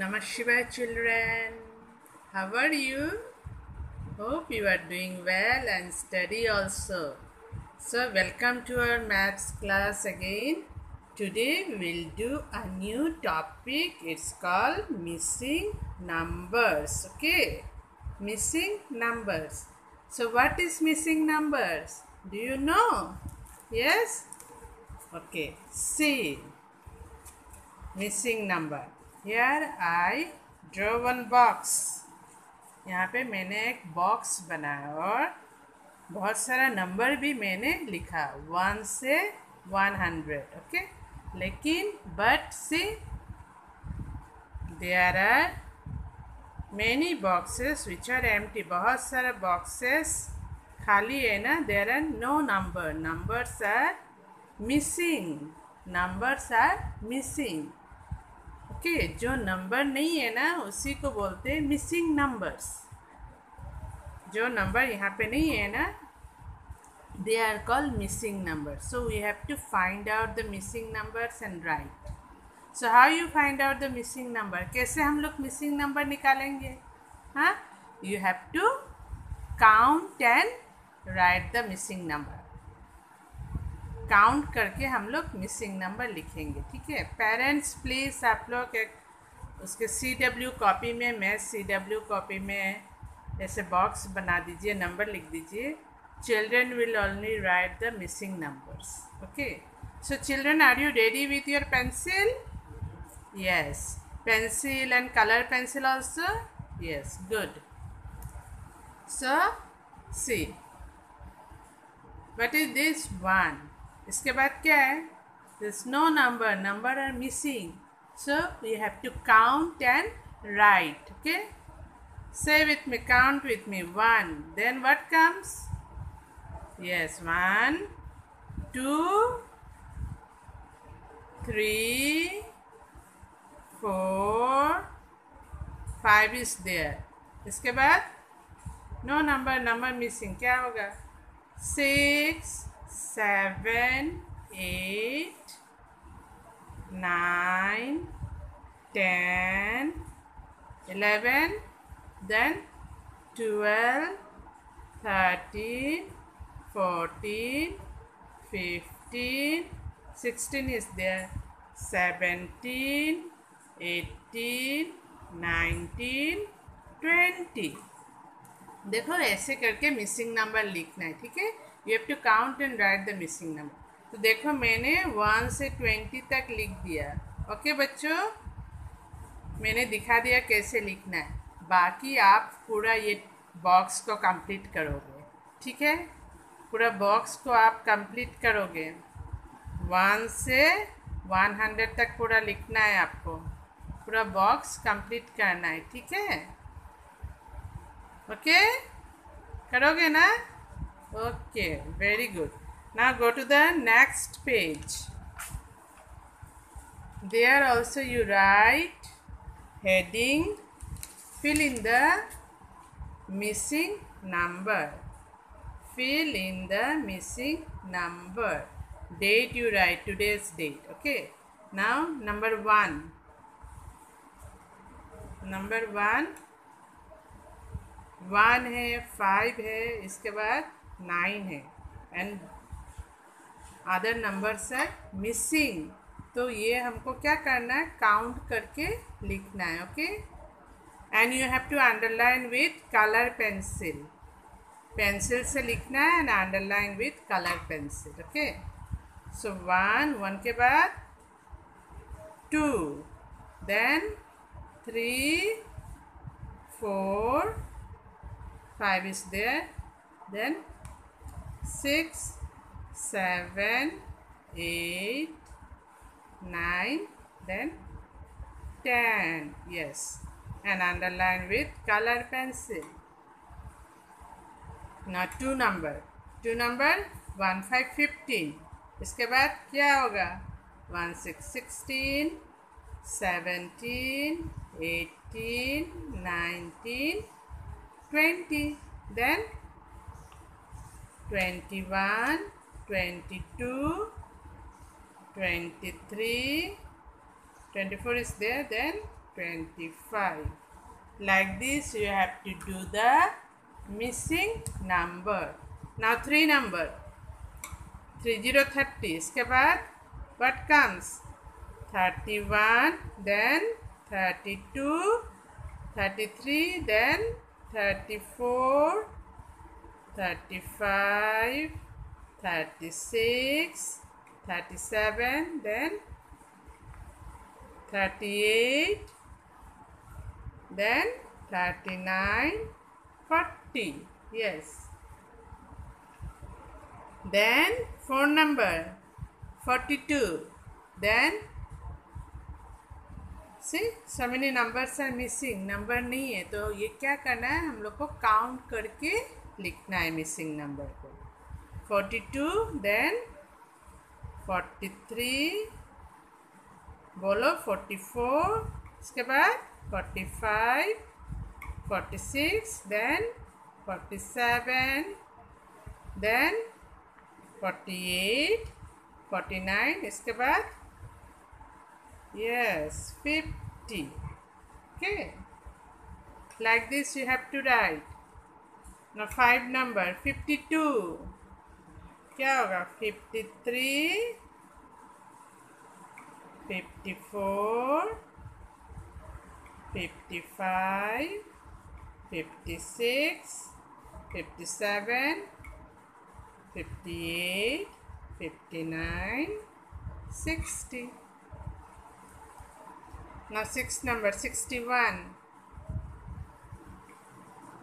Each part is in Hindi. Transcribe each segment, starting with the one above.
Namaskar children. How are you? Hope you are doing well and study also. So welcome to our maths class again. Today we'll do a new topic. It's called missing numbers. Okay? Missing numbers. So what is missing numbers? Do you know? Yes? Okay. See. Missing number. Here I draw one box यहाँ पे मैंने एक बॉक्स बनाया और बहुत सारा नंबर भी मैंने लिखा। वन से वन हंड्रेड ओके लेकिन but see there are many boxes which are empty बहुत सारा बॉक्सेस खाली है ना? There are no number numbers are missing numbers are missing okay जो नंबर नहीं है ना, उसी को बोलते हैं मिसिंग नंबर्स जो नंबर यहाँ पे नहीं है ना they are called missing number so we have to find out the missing numbers and write so how you find out the missing number कैसे हम लोग मिसिंग नंबर निकालेंगे? हाँ? You have to count and write the missing number count करके हम लोग मिसिंग नंबर लिखेंगे, ठीक है? पेरेंट्स प्लीज़ आप लोग एक उसके सी डब्ल्यू कॉपी में, मैं सी डब्ल्यू कॉपी में ऐसे बॉक्स बना दीजिए नंबर लिख दीजिए। Children will only write the missing numbers okay so children are you ready with your pencil yes. Pencil and color pencil also? Yes, good. So, see. What is this one? इसके बाद क्या है? This no number number are missing so you have to count and write okay say with me count with me one then what comes yes one two three four five is there इसके बाद? नो नंबर नंबर मिसिंग क्या होगा? Six seven eight nine ten eleven then 12 13 14 15 16 is there. 17 18 19 20 देखो ऐसे करके मिसिंग नंबर लिखना है, ठीक है? You have to count and write the missing number तो देखो, मैंने वन से ट्वेंटी तक लिख दिया। ओके बच्चों? मैंने दिखा दिया कैसे लिखना है। बाकी आप पूरा ये बॉक्स को कंप्लीट करोगे। ठीक है? पूरा बॉक्स को आप कंप्लीट करोगे। वन से वन हंड्रेड तक पूरा लिखना है आपको। पूरा बॉक्स कंप्लीट करना है। ठीक है? ओके करोगे ना? Okay very good now go to the next page there also you write heading fill in the missing number fill in the missing number date you write today's date okay now number 1 number 1 one है फाइव है इसके बाद नाइन है। एंड अदर नंबर्स है मिसिंग तो ये हमको क्या करना है? काउंट करके लिखना है okay and you have to underline with colour pencil pencil से लिखना है and underline with colour pencil okay so one one के बाद two then three four five is there. Then six seven eight nine then ten yes and underline with color pencil now two number two number one five fifteen इसके बाद क्या होगा one six sixteen seventeen eighteen nineteen 20 then 21 22 23 24 is there then 25 like this you have to do the missing number now three number 3030 इसके बाद what comes 31 then 32 33 then 34 35 36 37 then 38 then 39 40 yes then phone number 42 then see so many numbers are missing number नहीं है तो ये क्या करना है हम लोग को काउंट करके लिखना है मिसिंग नंबर को 42 then 43 बोलो 44 इसके बाद 45 46 then 47 then 48 49 इसके बाद yes 50 okay like this you have to write now five number 52 क्या होगा 53 54 55 56 57 58 59 60 now six number 61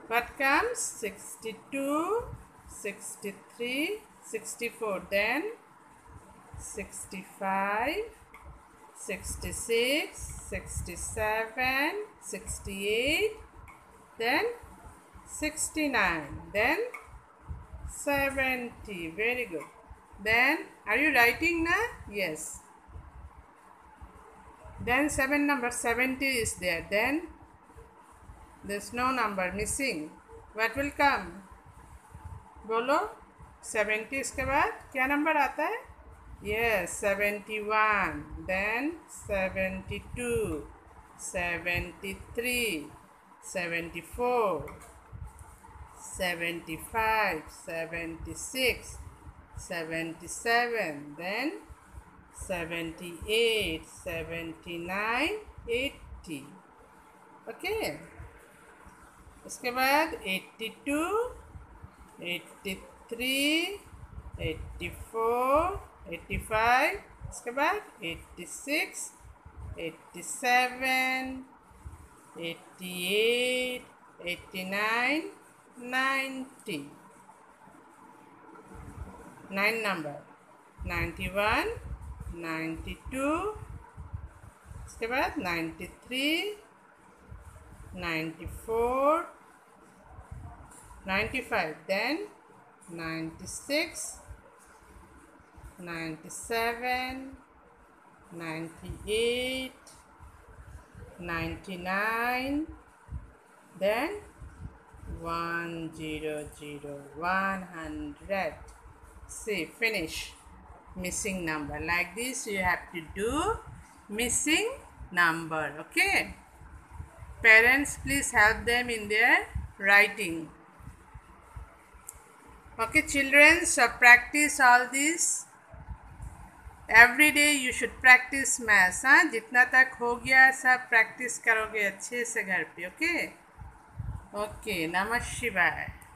what comes 62 63 64 then 65 66, 67, 68, then 69, then 70. Very good. Then, are you writing now? Yes. Then 7 number 70 is there. Then, there's no number missing. What will come? बोलो 70 इसके बाद क्या नंबर आता है Yes, 71, then 72, 73, 74, 75, 76, 77, then 78, 79, 80. Okay. उसके बाद 82, 83, 84, एट्टी फोर एट्टी फाइव उसके बाद eighty six eighty seven eighty eight eighty nine ninety nine number ninety one ninety two उसके बाद ninety three 94 95 then. 96 97 98 99 then 100 100 see finish. Missing number. Like this you have to do missing number okay? Parents please help them in their writing okay children so practice all this every day you should practice maths हाँ जितना तक हो गया सब प्रैक्टिस करोगे अच्छे से घर पे ओके ओके नमः शिवाय